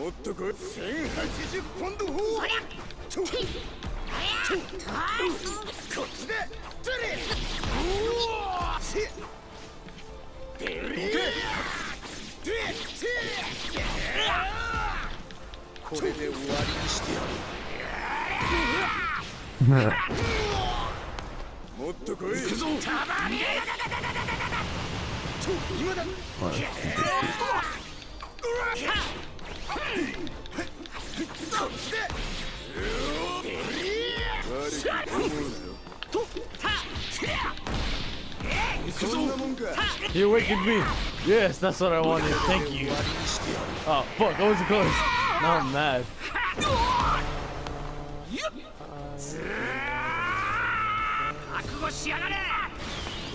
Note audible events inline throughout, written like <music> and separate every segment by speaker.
Speaker 1: もっとこい1080ポンド砲ちょ。ちょ。こっちおせどけでこれ。で終わりにしてやるもっと来い行くぞたまにちょ今だ
Speaker 2: You awakened me. Yes, that's what I wanted. Thank you. Oh fuck, I was close. Now I'm mad.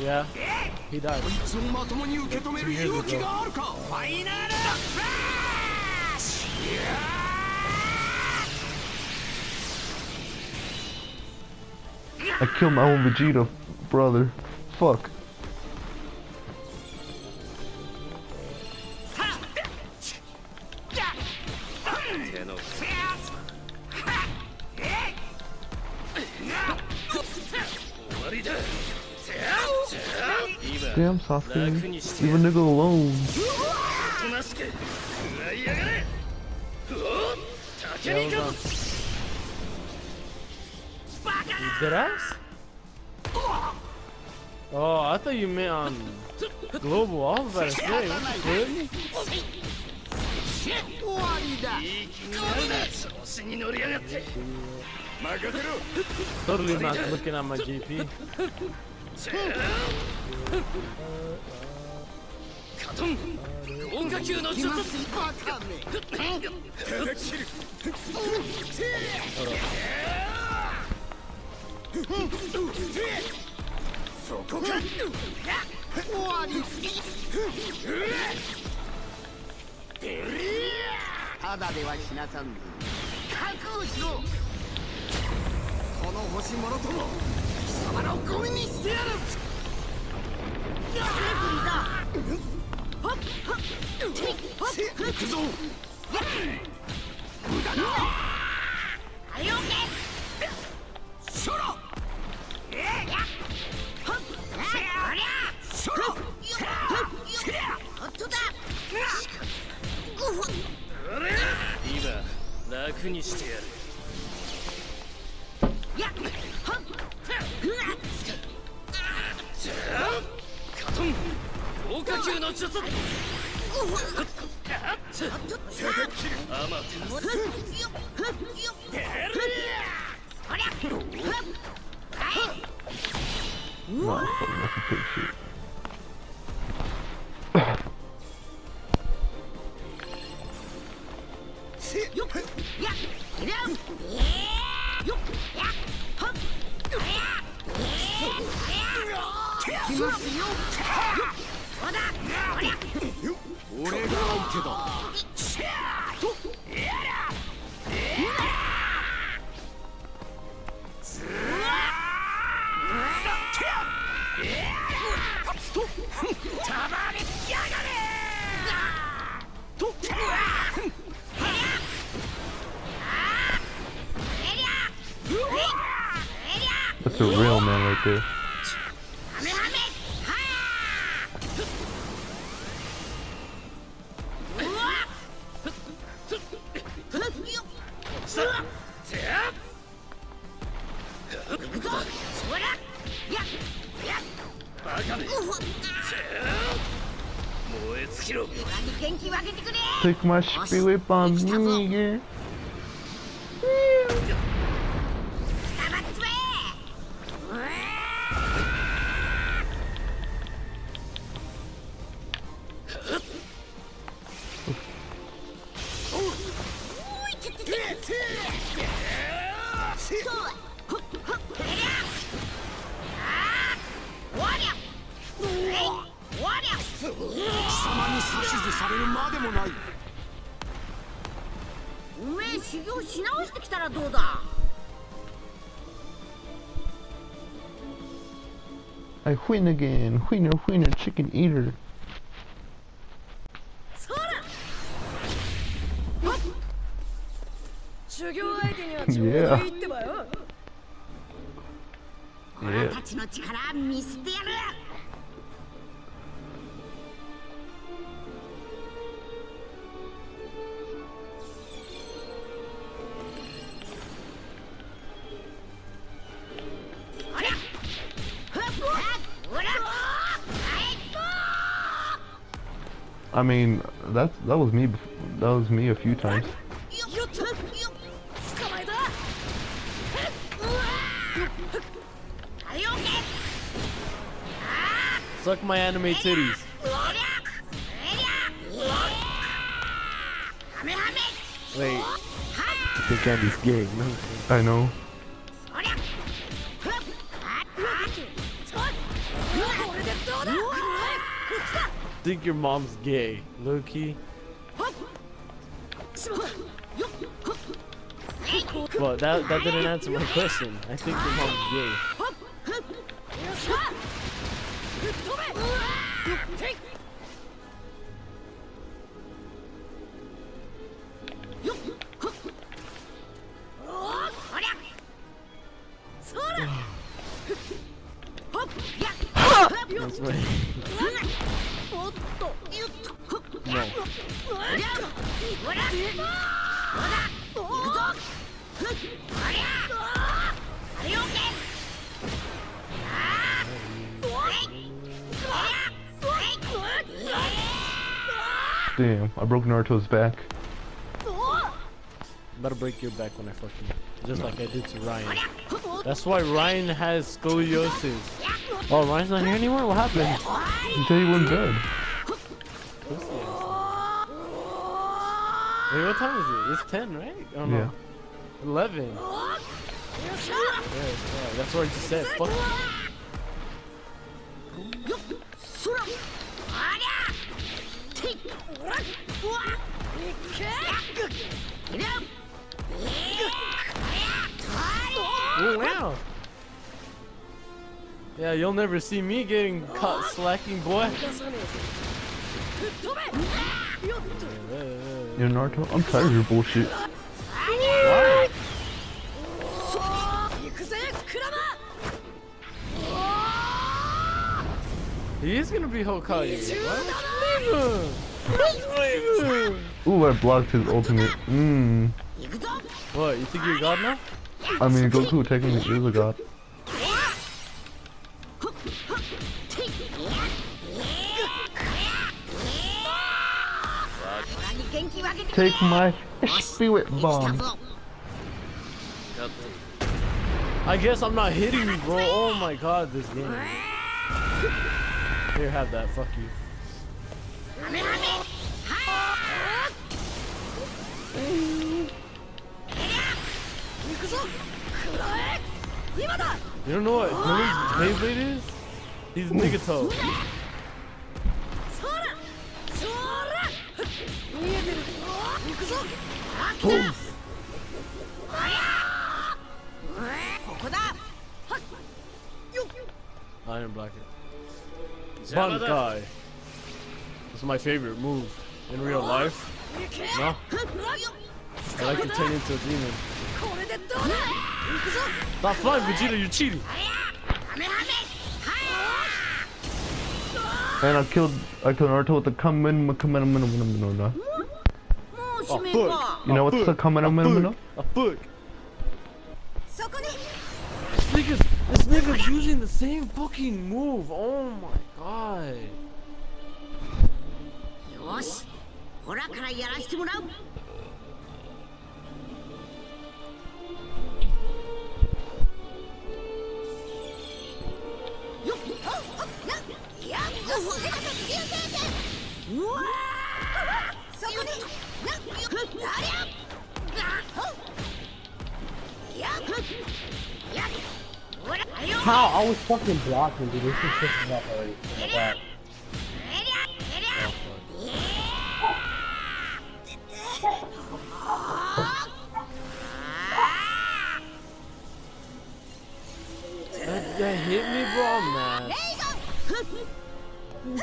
Speaker 2: Yeah, he died.
Speaker 3: I killed my own Vegeta brother. Fuck. Damn, Sasuke. Leave a nigga alone.
Speaker 2: You dead ass? Oh, I thought you meant on global. I was about to say,
Speaker 1: what the
Speaker 2: Totally not looking at my GP. <laughs>
Speaker 1: カトン豪華級の術バカめ叩き切るそこか。終わり
Speaker 4: ただでは死なさんぞ
Speaker 1: 覚悟しろこの星もろとも貴様らをゴミにしてやる行くぞ。
Speaker 5: あれをけ
Speaker 1: そろ
Speaker 5: えやはっありゃ
Speaker 1: そろ
Speaker 5: ほっとだ
Speaker 1: 今楽にしてやる
Speaker 5: やっはっうわ
Speaker 1: カトン豪華級の術アマテラス
Speaker 3: Nah, fuck, that's a pig shit.
Speaker 5: Yeah!
Speaker 1: 俺が相手だやがれ
Speaker 3: That's a real man right there. Take my spirit bomb,
Speaker 1: nigga.
Speaker 5: おめえ修行し直してきたらどうだ
Speaker 3: I win again. Winner, winner, chicken eater.
Speaker 5: そら
Speaker 3: I mean, that that was me. That was me a few times.
Speaker 2: Suck my anime titties. Wait. I think Andy's gay. <laughs>
Speaker 3: I know.
Speaker 2: think your mom's gay,
Speaker 5: Loki.
Speaker 2: But that, that didn't answer my question. I think your mom's gay.
Speaker 3: Damn, I broke Naruto's back.
Speaker 2: I'm break your back when I fuck you. Just like I did to Ryan. That's why Ryan has scoliosis. Oh, Ryan's not here anymore? What happened?
Speaker 3: He said he went bed.
Speaker 2: Wait, what time is it? It's 10, right? Oh no.
Speaker 3: Yeah.
Speaker 2: 11. Yeah, five. that's what I just said. Fuck Oh, wow. Yeah, you'll never see me getting caught slacking, boy.
Speaker 3: Yo, Naruto, I'm tired of your bullshit.
Speaker 2: He's gonna be Hokage. What? Don't you leave him? Just leave him.
Speaker 3: Ooh, I blocked his ultimate. Mmm.
Speaker 2: What, you think you're a God now?
Speaker 3: I mean, Goku technically is a god. Take my spirit bomb.
Speaker 2: I guess I'm not hitting you, bro. Oh my god, this game. Here, have that. Fuck you. You don't know what Name's Blade is? He's
Speaker 5: Niggato.
Speaker 3: Boom!
Speaker 2: Iron Blacker. Bankai my favorite move in real life. No? I like to turn into a demon. Not flying, Vegeta, you're cheating.
Speaker 3: And I killed I killed Naruto with the kamen kamen
Speaker 5: kamen
Speaker 2: kamen
Speaker 5: kamen. Oh,
Speaker 2: book.
Speaker 3: You know what's the kamen kamen?
Speaker 2: A book. This nigga, this nigga's using the same fucking move. Oh my god.
Speaker 4: よしほらからやらしてもらううわそこになありゃやっ
Speaker 6: How? I was fucking blocking, dude. This is pissing up already.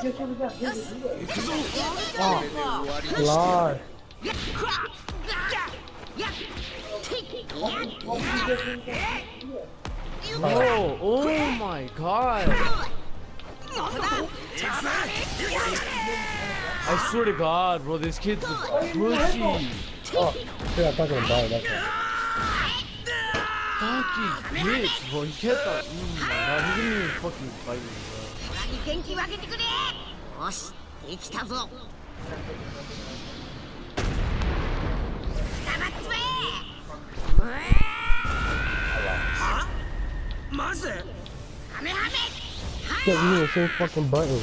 Speaker 6: Lord.
Speaker 2: Oh, oh my god. I swear to God, bro, this kid's a pussy.
Speaker 6: Oh, I'm talking about it. That's it.
Speaker 2: Fucking bitch, bro. He kept on. Oh my god, he didn't even fucking fight me, bro.
Speaker 4: 元気分けてくれよしできたぞうわ
Speaker 1: はマジで
Speaker 4: ハメハメ
Speaker 6: Get me the same fucking button.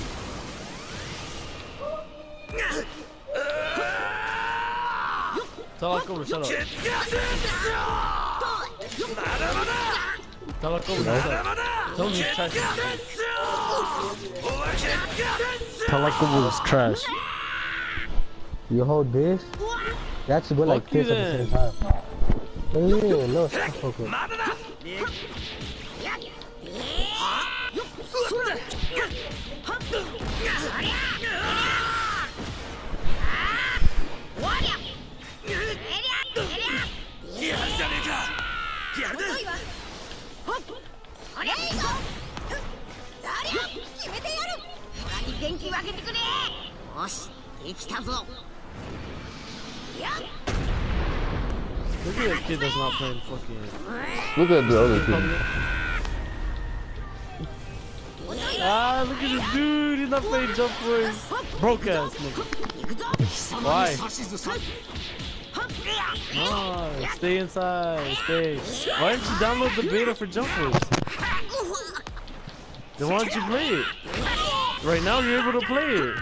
Speaker 2: Tell us over, shut up. Tell us over, shut up. Tell him he's chasing. Pelika is trash.
Speaker 6: You hold this? That's good like this at the same time. Hey, no,
Speaker 4: focus. よしできたぞやっ
Speaker 2: Look at that kid that's not playing fucking.
Speaker 3: Look at the other kid.
Speaker 2: Ah, look at this dude. He's not playing jump force. Broke ass nigga. Why? No, stay inside. Stay. Why didn't you download the beta for jump force? Then why don't you play it? Right now you're able to play it.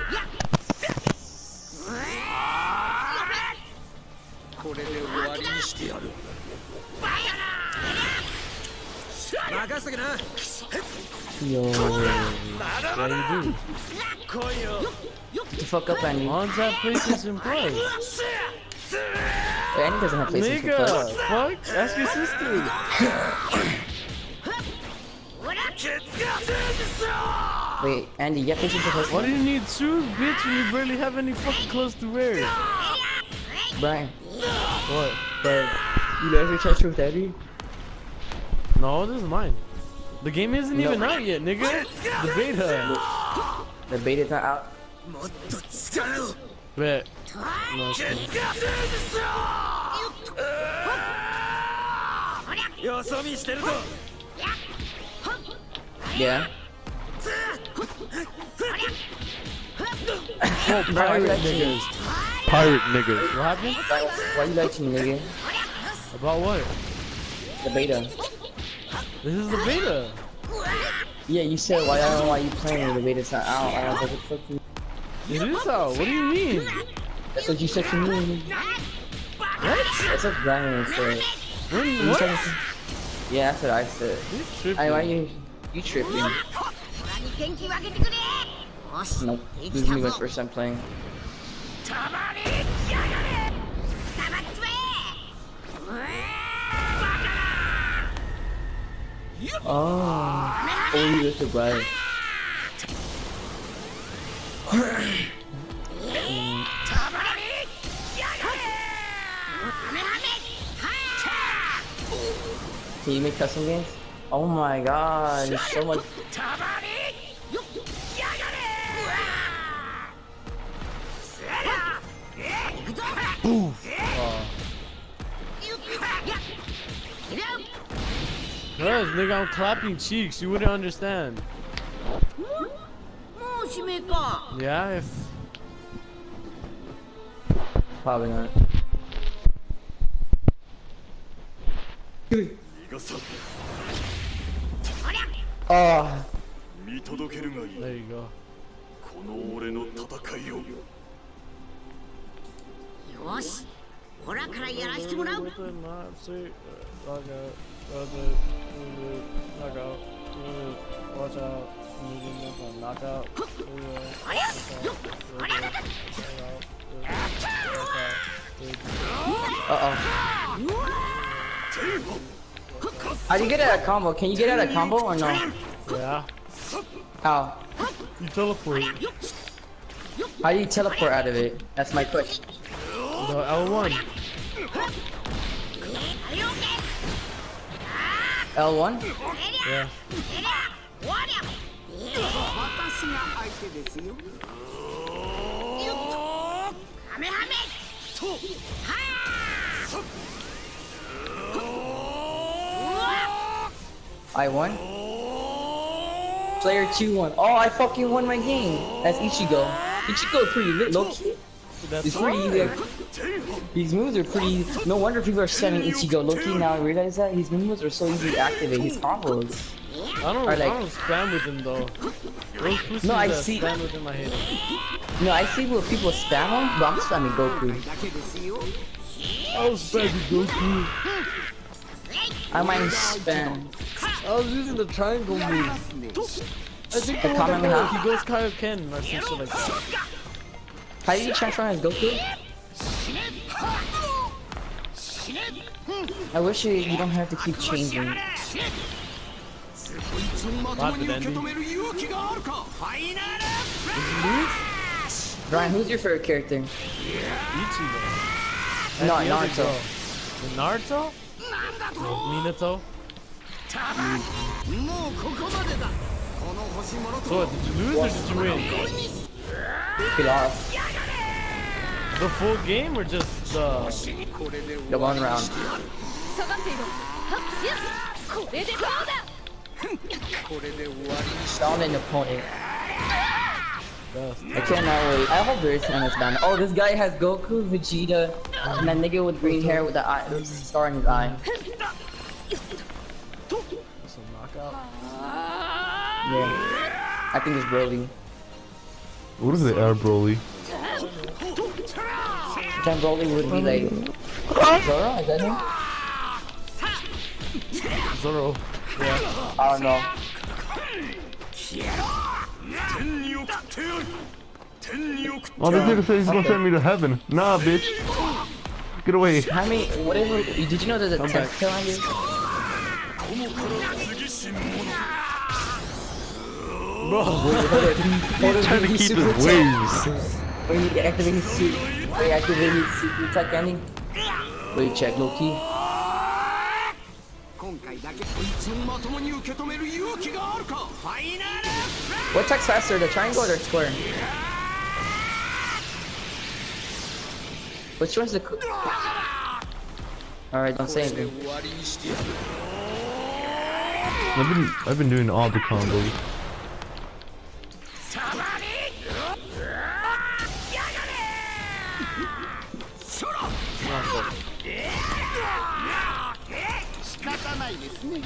Speaker 6: Yo,
Speaker 2: what do
Speaker 1: you do?
Speaker 7: Get the fuck up, Andy.
Speaker 2: Why does that places in play?
Speaker 7: Wait, Andy doesn't have places
Speaker 2: Nigga,
Speaker 7: in play.
Speaker 2: fuck, Ask your sister.
Speaker 7: Wait, Andy, you have places in play.
Speaker 2: Why do you need shoes, bitch, when you barely have any fucking clothes to wear?
Speaker 7: Brian.
Speaker 2: What?
Speaker 7: Brian, you never tried your daddy?
Speaker 2: No, this is mine. The game isn't no. even out yet, nigga. The beta.
Speaker 7: The, beta's not out.
Speaker 2: Bet. No,
Speaker 7: yeah.
Speaker 2: oh, <laughs> pirate niggas. Pirate niggas. What happened?
Speaker 7: Why, why you like nigga?
Speaker 2: About what?
Speaker 7: The beta.
Speaker 2: This is the beta. <gasps>
Speaker 7: Yeah, you said why I don't know why you playing the beta's not out. I was like, what the fuck you?
Speaker 2: It is out. What do you mean?
Speaker 7: That's what you said to me.
Speaker 2: What?
Speaker 7: That's what Brian said.
Speaker 2: What?
Speaker 7: You
Speaker 2: what?
Speaker 7: To... Yeah, that's what I said.
Speaker 2: You?
Speaker 7: I, why you you tripping? Nope. This is my first time playing.
Speaker 4: Tamari!
Speaker 7: Oh. Oh, you
Speaker 4: just survived. <laughs>
Speaker 7: Can you make custom games? Oh my god, so much.
Speaker 2: Cuz, nigga, I'm clapping cheeks. You wouldn't understand.
Speaker 4: もう締めか
Speaker 2: Yeah, if.
Speaker 7: Probably not.
Speaker 1: 逃がさ
Speaker 4: おりゃ
Speaker 7: Oh.
Speaker 1: 見届けるがいい
Speaker 2: There you go.
Speaker 1: この俺の戦いを
Speaker 4: よしオラからやらしてもらう
Speaker 2: Knockout, watch out,
Speaker 7: knockout, Uh-oh. How do you get out of combo? Can you get out of combo or no?
Speaker 2: Yeah.
Speaker 7: How?
Speaker 2: You teleport.
Speaker 7: How do you teleport out of it? That's my question.
Speaker 2: No, L1.
Speaker 7: L1?
Speaker 2: Yeah.
Speaker 7: I won? Player 2 won. Oh, I fucking won my game. That's Ichigo. Ichigo pretty lit, low key.
Speaker 2: That's
Speaker 7: it's pretty easy. These moves are pretty. No wonder people are sending Ichigo. Loki now I realize that his moves are so easy to activate. His combos.
Speaker 2: I don't.
Speaker 7: Like,
Speaker 2: I don't spam with him though. Goku
Speaker 7: no, I see.
Speaker 2: Spam with him, I hate him.
Speaker 7: No, I see where people spam him, but I'm spamming Goku.
Speaker 2: I was spamming Goku.
Speaker 7: I might spam.
Speaker 2: I was using the triangle move. I think
Speaker 7: the,
Speaker 2: comment one he goes Kaioken or something like that.
Speaker 7: How did he transform as Goku? I wish you, you don't have to keep changing. Brian, who's your favorite character?
Speaker 2: Ichigo.
Speaker 7: No, Naruto.
Speaker 2: Naruto? Minato?
Speaker 1: Mm.
Speaker 2: So, did you lose or did you win?
Speaker 7: lost.
Speaker 2: The full game or just the
Speaker 7: one round? Down the opponent. I cannot wait. I hope Beersan is done. Oh, this guy has Goku, Vegeta, and that nigga with green hair with the eye, with star in his eye. Yeah. I think it's Broly.
Speaker 3: What is the air Broly?
Speaker 7: Time Broly would be like Zoro, is that him?
Speaker 2: Zoro. Yeah.
Speaker 7: I don't know.
Speaker 3: Oh, this nigga said he's gonna send me to heaven. Nah, bitch. Get away.
Speaker 7: How many, whatever, did you know there's a tentacle on
Speaker 1: you?
Speaker 2: Bro,
Speaker 3: hold <laughs> trying to keep his waves.
Speaker 7: Oh, wait, he activate his suit. Oh, wait, activate his suit attack ending. Wait, check
Speaker 1: low key.
Speaker 7: What attacks faster, the triangle or the square? Which one's the Alright, don't say anything.
Speaker 3: I've been I've been doing all the combos.
Speaker 1: も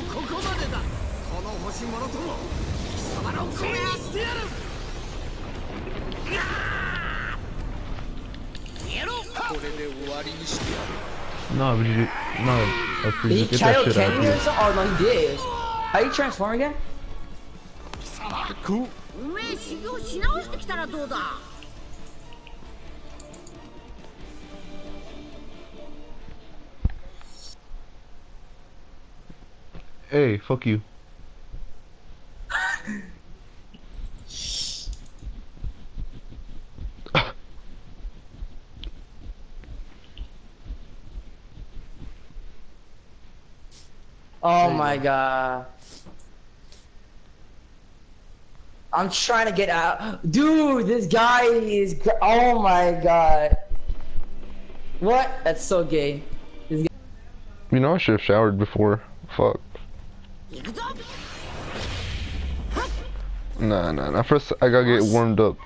Speaker 1: うここまでだこの星もろとも貴様の声にしてやるこれで終わりにしてやる
Speaker 3: nah, I
Speaker 7: Did
Speaker 3: forget
Speaker 7: he
Speaker 3: get that shit out of
Speaker 7: something? Oh, no, he did. How you transform again?
Speaker 2: cool.
Speaker 4: おめえ修行し直してきたらどうだ
Speaker 3: Hey, fuck you. <laughs>
Speaker 7: Oh my god. I'm trying to get out. Dude, this guy is. Oh my god. What? That's so gay.
Speaker 3: You know I should have showered before. Fuck. Nah, nah, nah. First, I gotta get warmed up.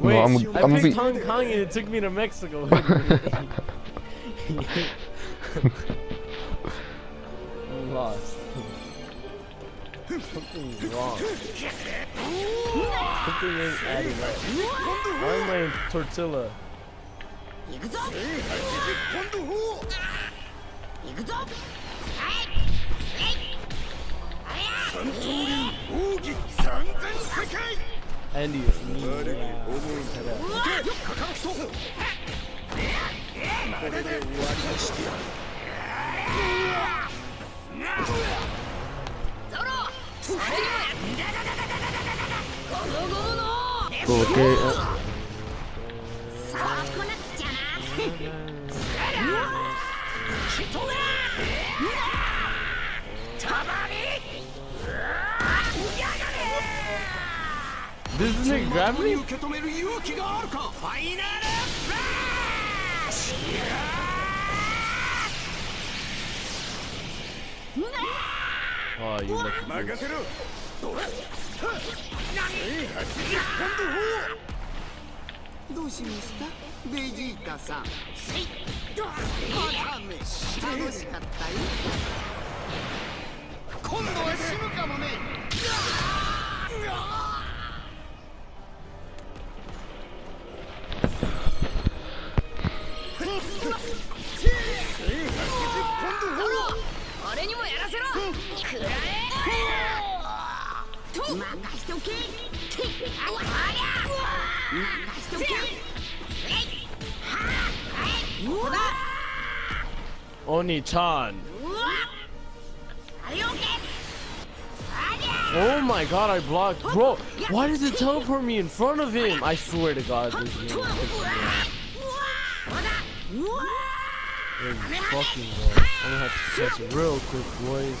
Speaker 2: Wait,
Speaker 3: no,
Speaker 2: I'm,
Speaker 3: I'm I
Speaker 2: picked. Hong Kong and it took me to Mexico. I'm <laughs> lost. <laughs> Something's wrong. Something ain't adding up. Why am I tortilla?
Speaker 4: 行くぞ。
Speaker 1: 180ポンド砲
Speaker 4: 行くぞ。
Speaker 1: 三刀流奥義三千世界。
Speaker 2: エ
Speaker 1: に悪い思これで終わりにしてやる
Speaker 5: ゾロ
Speaker 2: Doesn't it grab
Speaker 1: に受け止める勇気があるかファイナル。フラッシュ
Speaker 2: Oh, you lucky.
Speaker 1: 任せろどうしましたベジータさんめ楽しかったよ今度は死ぬかもね。
Speaker 4: ゃ
Speaker 2: Oh my god, I blocked. Bro, why does it teleport me in front of him? I swear to god, this game is fucking. I'm gonna have to catch real quick, boys.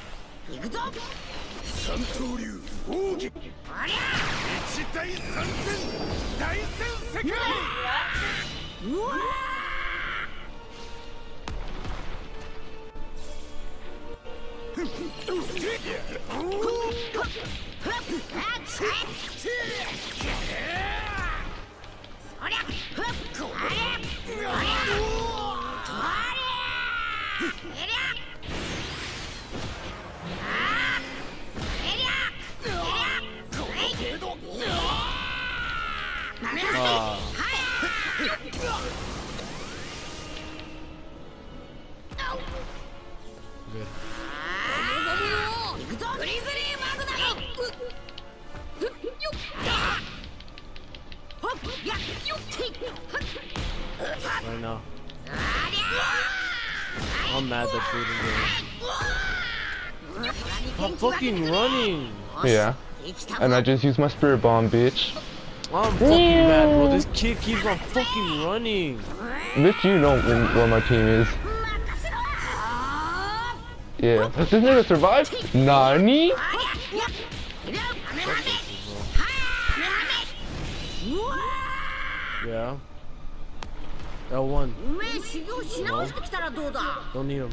Speaker 4: 行くぞ。
Speaker 1: 三刀流奥義
Speaker 4: ありゃ
Speaker 1: 一対三千大戦世界。
Speaker 4: うわ。そりゃ。ふっあれ
Speaker 2: I'm fucking running!
Speaker 3: Yeah. And I just used my spirit bomb, bitch.
Speaker 2: I'm fucking Ew. mad, bro. This kid keeps on fucking running.
Speaker 3: Bitch, you know where my team is. Yeah. This nigga survived? Nani?
Speaker 2: Yeah. L1.
Speaker 4: No.
Speaker 2: Don't need him.